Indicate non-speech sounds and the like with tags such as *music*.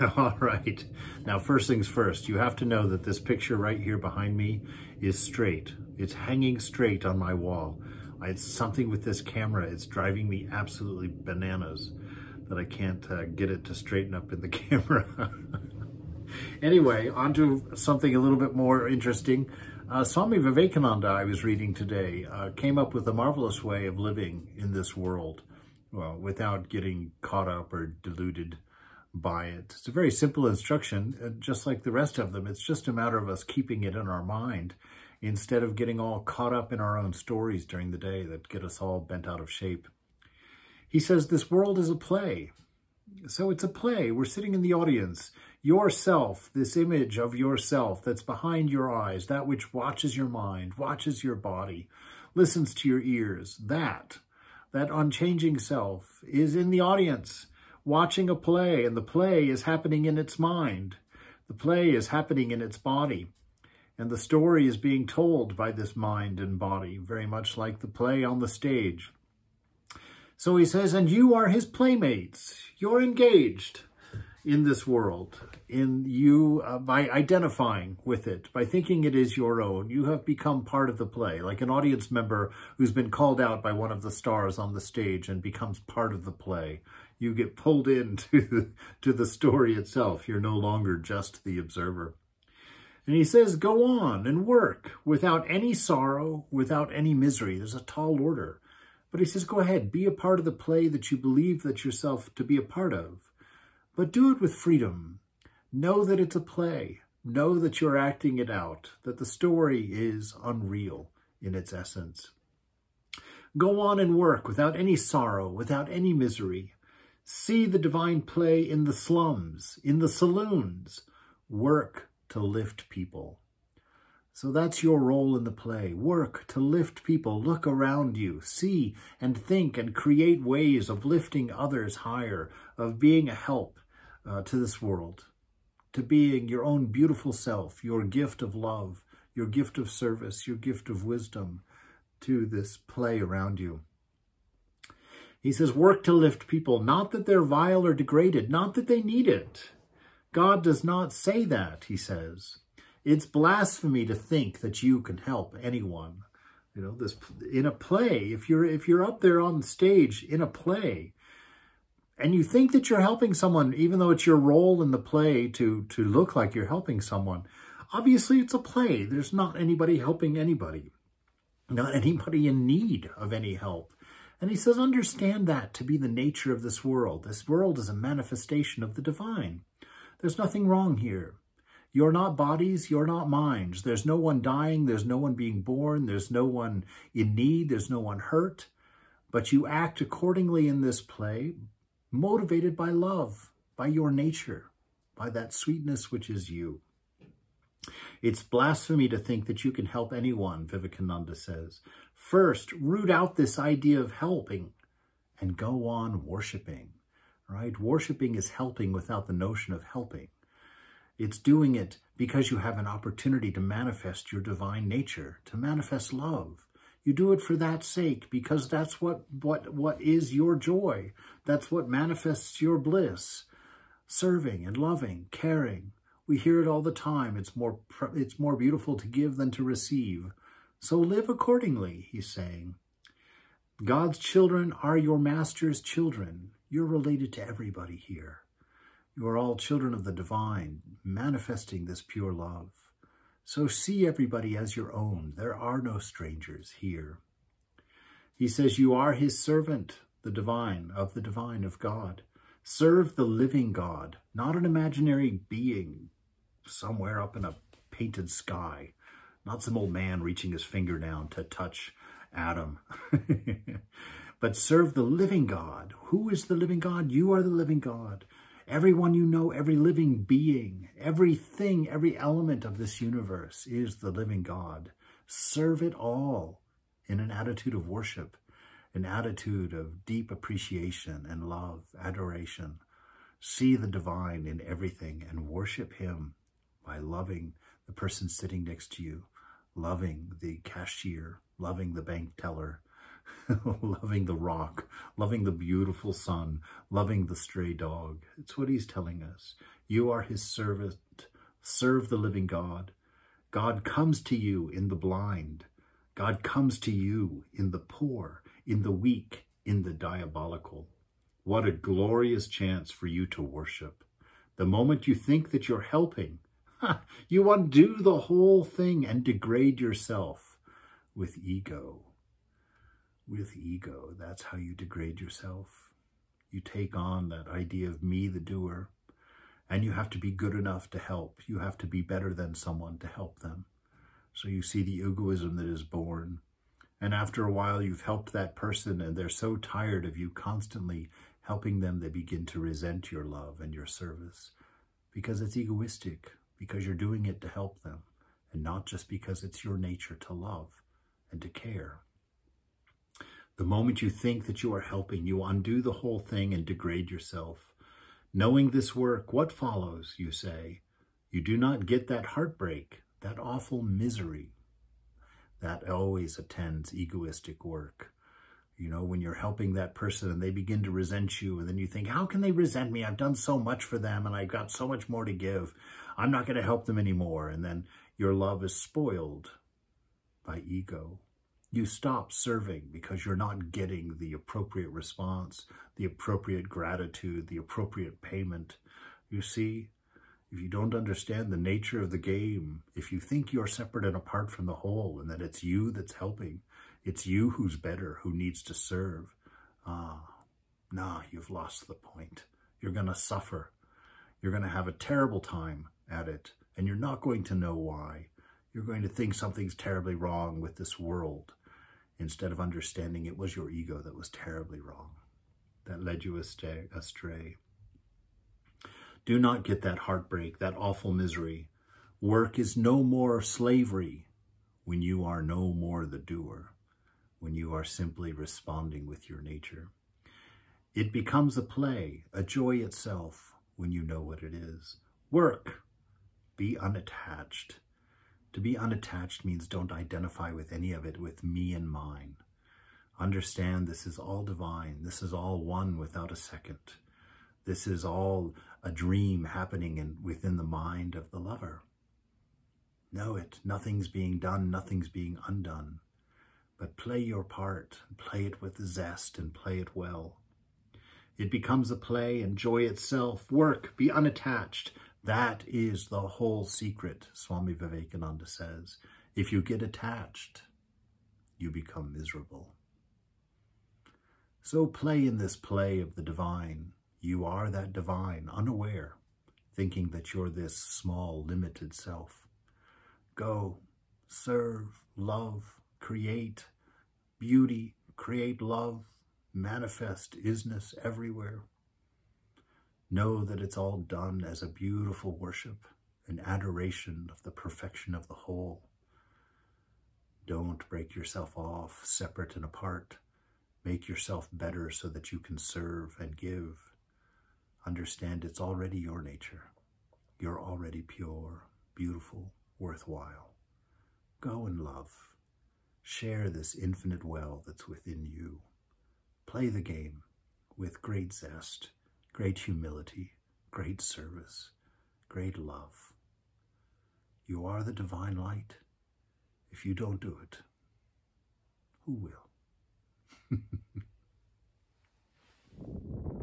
*laughs* All right. Now, first things first, you have to know that this picture right here behind me is straight. It's hanging straight on my wall. It's something with this camera. It's driving me absolutely bananas that I can't uh, get it to straighten up in the *laughs* camera. anyway, on to something a little bit more interesting. Uh, Swami Vivekananda, I was reading today, uh, came up with a marvelous way of living in this world well, without getting caught up or deluded by it. It's a very simple instruction, uh, just like the rest of them. It's just a matter of us keeping it in our mind instead of getting all caught up in our own stories during the day that get us all bent out of shape. He says this world is a play. So it's a play. We're sitting in the audience. Yourself, this image of yourself that's behind your eyes, that which watches your mind, watches your body, listens to your ears, that, that unchanging self is in the audience watching a play, and the play is happening in its mind. The play is happening in its body. And the story is being told by this mind and body, very much like the play on the stage. So he says, and you are his playmates. You're engaged in this world, in you, uh, by identifying with it, by thinking it is your own. You have become part of the play, like an audience member who's been called out by one of the stars on the stage and becomes part of the play you get pulled into to the story itself. You're no longer just the observer. And he says, go on and work without any sorrow, without any misery. There's a tall order. But he says, go ahead, be a part of the play that you believe that yourself to be a part of. But do it with freedom. Know that it's a play. Know that you're acting it out, that the story is unreal in its essence. Go on and work without any sorrow, without any misery. See the divine play in the slums, in the saloons. Work to lift people. So that's your role in the play. Work to lift people. Look around you. See and think and create ways of lifting others higher, of being a help uh, to this world, to being your own beautiful self, your gift of love, your gift of service, your gift of wisdom to this play around you. He says, work to lift people, not that they're vile or degraded, not that they need it. God does not say that, he says. It's blasphemy to think that you can help anyone. You know, this in a play, if you're if you're up there on stage in a play, and you think that you're helping someone, even though it's your role in the play to to look like you're helping someone, obviously it's a play. There's not anybody helping anybody, not anybody in need of any help. And he says, understand that to be the nature of this world. This world is a manifestation of the divine. There's nothing wrong here. You're not bodies, you're not minds. There's no one dying, there's no one being born, there's no one in need, there's no one hurt. But you act accordingly in this play, motivated by love, by your nature, by that sweetness which is you. It's blasphemy to think that you can help anyone, Vivekananda says. First, root out this idea of helping and go on worshiping, right? Worshiping is helping without the notion of helping. It's doing it because you have an opportunity to manifest your divine nature, to manifest love. You do it for that sake because that's what, what, what is your joy. That's what manifests your bliss. Serving and loving, caring, we hear it all the time. It's more, it's more beautiful to give than to receive. So live accordingly, he's saying. God's children are your master's children. You're related to everybody here. You are all children of the divine, manifesting this pure love. So see everybody as your own. There are no strangers here. He says you are his servant, the divine, of the divine of God. Serve the living God, not an imaginary being somewhere up in a painted sky, not some old man reaching his finger down to touch Adam. *laughs* but serve the living God. Who is the living God? You are the living God. Everyone you know, every living being, everything, every element of this universe is the living God. Serve it all in an attitude of worship, an attitude of deep appreciation and love, adoration. See the divine in everything and worship him by loving the person sitting next to you, loving the cashier, loving the bank teller, *laughs* loving the rock, loving the beautiful sun, loving the stray dog. It's what he's telling us. You are his servant. Serve the living God. God comes to you in the blind. God comes to you in the poor, in the weak, in the diabolical. What a glorious chance for you to worship. The moment you think that you're helping, *laughs* you undo the whole thing and degrade yourself with ego. With ego, that's how you degrade yourself. You take on that idea of me, the doer, and you have to be good enough to help. You have to be better than someone to help them. So you see the egoism that is born. And after a while, you've helped that person and they're so tired of you constantly helping them, they begin to resent your love and your service because it's egoistic, because you're doing it to help them and not just because it's your nature to love and to care. The moment you think that you are helping, you undo the whole thing and degrade yourself. Knowing this work, what follows, you say? You do not get that heartbreak, that awful misery. That always attends egoistic work. You know, when you're helping that person and they begin to resent you, and then you think, how can they resent me? I've done so much for them and I've got so much more to give. I'm not going to help them anymore. And then your love is spoiled by ego. You stop serving because you're not getting the appropriate response, the appropriate gratitude, the appropriate payment. You see, if you don't understand the nature of the game, if you think you're separate and apart from the whole and that it's you that's helping, it's you who's better, who needs to serve. Ah, nah, you've lost the point. You're going to suffer. You're going to have a terrible time at it, and you're not going to know why. You're going to think something's terribly wrong with this world instead of understanding it was your ego that was terribly wrong, that led you astray. Do not get that heartbreak, that awful misery. Work is no more slavery when you are no more the doer when you are simply responding with your nature. It becomes a play, a joy itself, when you know what it is. Work. Be unattached. To be unattached means don't identify with any of it with me and mine. Understand this is all divine. This is all one without a second. This is all a dream happening in, within the mind of the lover. Know it. Nothing's being done. Nothing's being undone but play your part, play it with zest and play it well. It becomes a play, enjoy itself, work, be unattached. That is the whole secret, Swami Vivekananda says. If you get attached, you become miserable. So play in this play of the divine. You are that divine, unaware, thinking that you're this small, limited self. Go, serve, love, create beauty, create love, manifest isness everywhere. Know that it's all done as a beautiful worship, an adoration of the perfection of the whole. Don't break yourself off, separate and apart. Make yourself better so that you can serve and give. Understand it's already your nature. You're already pure, beautiful, worthwhile. Go and love. Share this infinite well that's within you. Play the game with great zest, great humility, great service, great love. You are the divine light. If you don't do it, who will? *laughs*